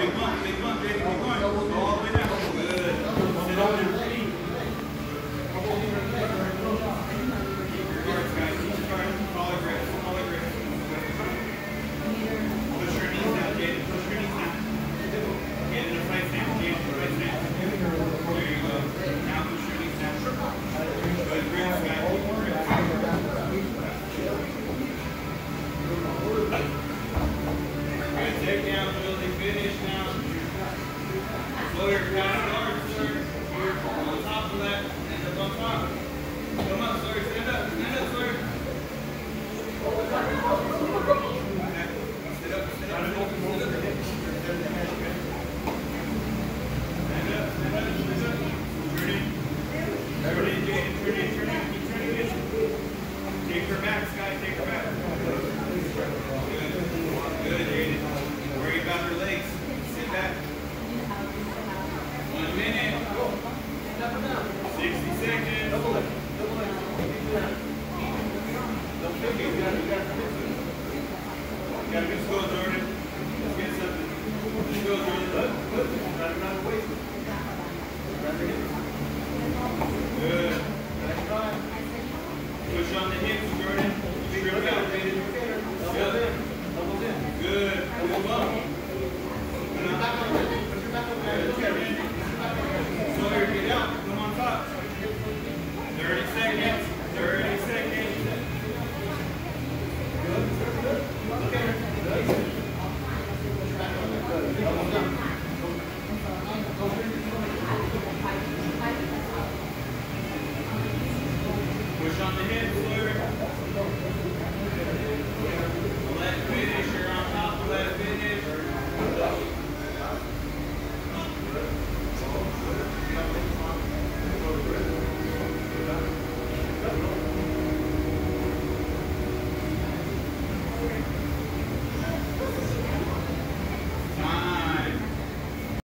big one, big one, big one. Don't pick it, you gotta, you gotta fix it. You gotta get slow. Push on the hips, Sawyer.